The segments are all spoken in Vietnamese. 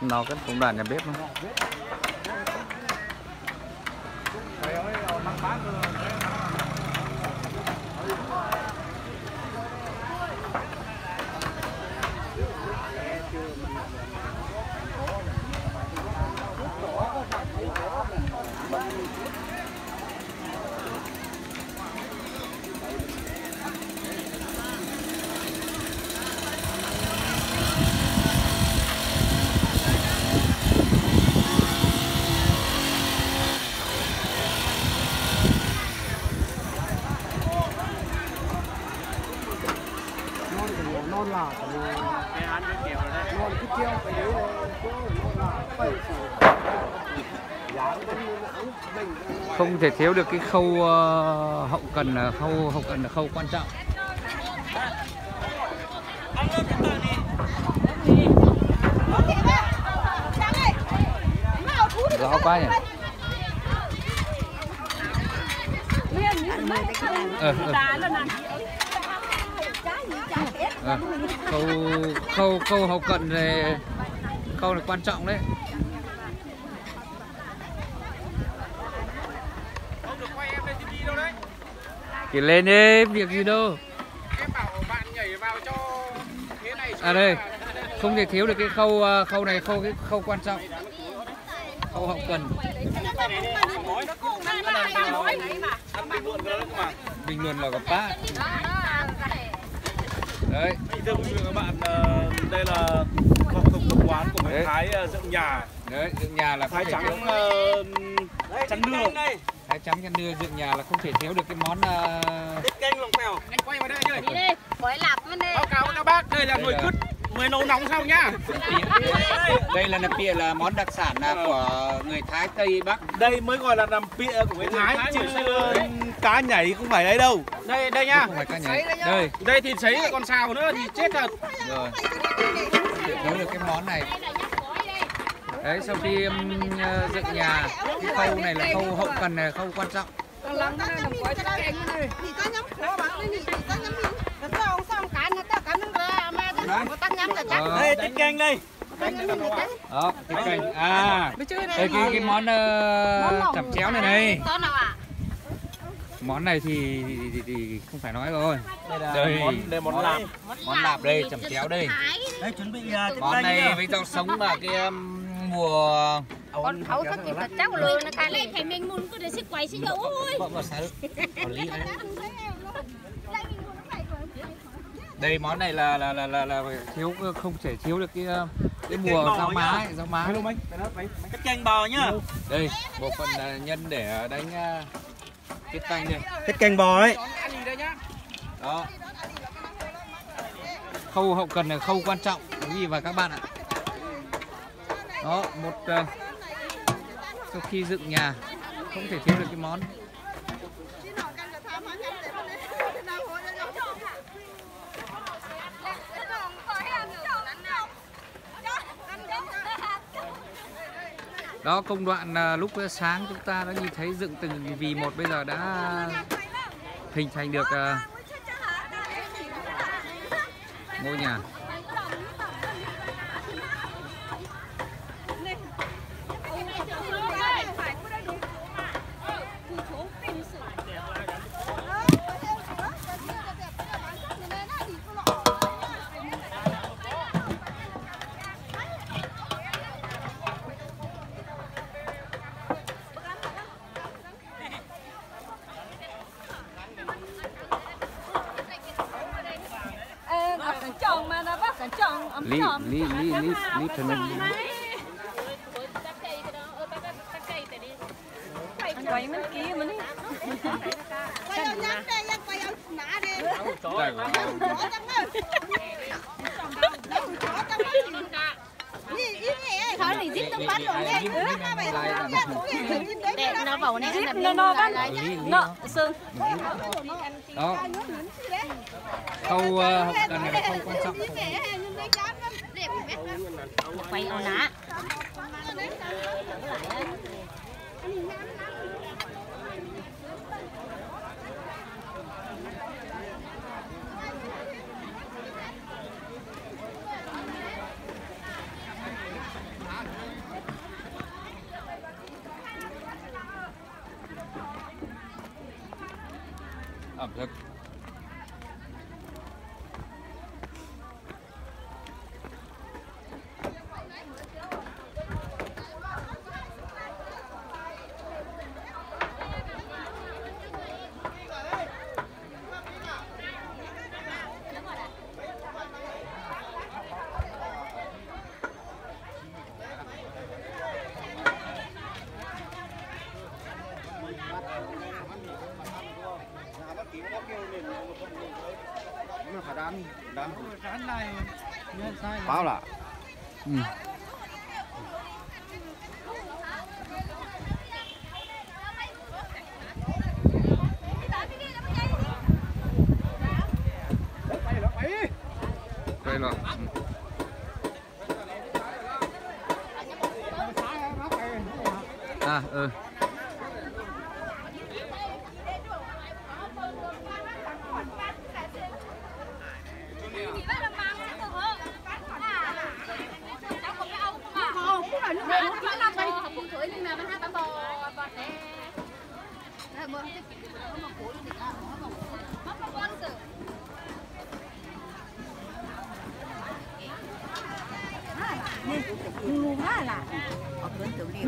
nó cái công đoàn nhà bếp luôn là cái ăn cái kiểu cái đấy chỗ phải không thể thiếu được cái khâu ờ, hậu cần là khâu hậu cần là khâu quan trọng. Rõ quá nhỉ. Ờ, ờ. Ờ, khâu khâu khâu hậu cận này khâu là quan trọng đấy. Em thì lên đi việc gì đâu. À đây không thể thiếu được cái khâu à, khâu này khâu cái khâu quan trọng. Khâu hậu cần bình luận là gặp bác đấy Thưa quý vị các bạn, ờ, đây là phong tục tập quán của người Đấy. Thái ờ, dựng nhà. đấy dựng nhà là không Thái trắng ờ, trắng đưa. thái trắng chăn đưa dựng nhà là không thể thiếu được cái món ờ, Canh lòng phèo. anh quay vào đây chơi đi đi khỏi lạp lên đi báo cáo các bác đây là Đây nồi cứt mới nấu nóng xong nhá đây là nằm pịa là món đặc sản là của người Thái Tây Bắc. Đây mới gọi là nằm pịa của người Thái Thái. chứ cá nhảy không phải đấy đâu. đây đây nhá không phải cá nhảy. Đây. Đây thịt sấy còn xào nữa thì chết thật. Rồi. Thiếu được cái món này. Đấy sau khi um, ờ, dựng nhà cái khâu này là khâu hậu cần này khâu quan trọng Đây, tích canh đây. tăng nhóm gì đấy đó cái cành à. Đây cái cái món uh, chẩm chéo này này. À món này thì, thì, thì, thì không phải nói rồi. Đây là Đây. món đây món lạp. món lạp đây chẩm chéo đây. Đây chuẩn bị uh, tích món canh này với rau sống mà cái um, mùa con khẩu thật thì thật chắc luôn nó khai lên thầy mình muốn có để sức quay sức dấu ôi lý đấy. Đây món này là là là là, là thiếu không thể thiếu được cái uh, cái mùa rau má ấy, rau má. Hello anh. Tích canh bò nhá. đây bộ phận là nhân để đánh uh, tiết canh đây. Tích canh bò đấy. nhá? Đó. Khâu hậu cần là khâu quan trọng quý vị và các bạn ạ. Đó một uh, sau khi dựng nhà không thể thiếu được cái món đó, công đoạn à, lúc sáng chúng ta đã nhìn thấy dựng từng vì một bây giờ đã hình thành được à, ngôi nhà. Lý lý lý lý lý thần nhân quay mình kia mình đi. Đây, Thôi thì dính nó bắt rồi nghe Để nó vào này nó nó nó sương. Đó khâu cần này là khâu quan trọng quay ao đá ẩm thực nó phải đan đan là ừ. đây là ừ. À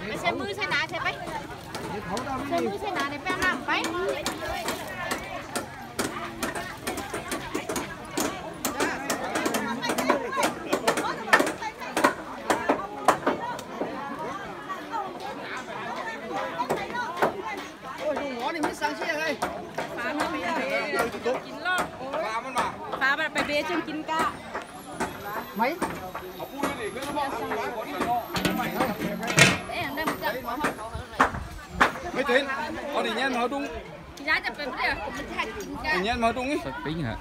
ừ xe mưa xe nạ xe bay xe mưa xe nạ này phải làm bay phá bà phải bế chân kín cả mấy? Mấy tuyến có đi nhanh mà đúng đi nhanh mà đúng ý. Sạch tính hả?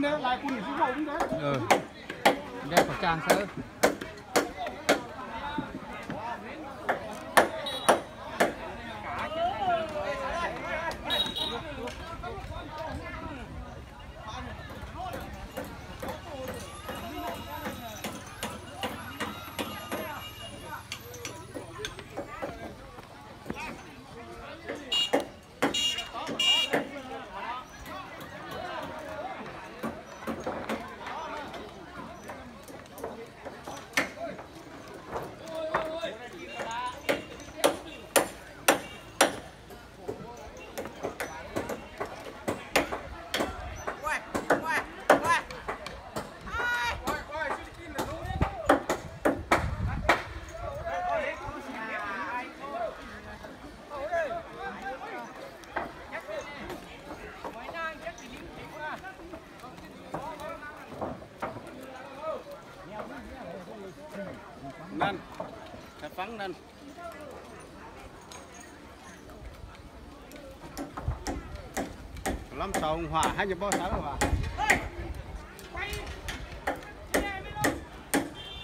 đấy, lại quần sĩ bộ cũng đấy. Ừ. Đeo khẩu trang sao? Phắng năn. lắm sầu hòa hai mươi bao sáu hòa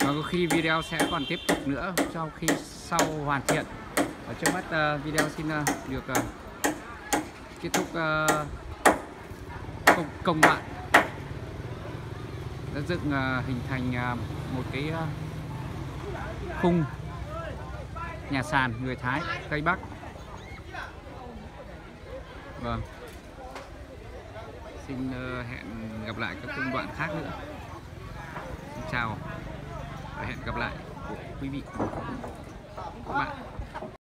và có khi video sẽ còn tiếp tục nữa sau khi sau hoàn thiện. Ở trước mắt ờ, video xin ờ, được ờ, kết thúc công, công đoạn. Đã dựng hình thành một cái khung nhà sàn, người Thái, Tây Bắc. Vâng. Xin ờ, hẹn gặp lại các công đoạn khác nữa. Xin chào và hẹn gặp lại quý vị các bạn.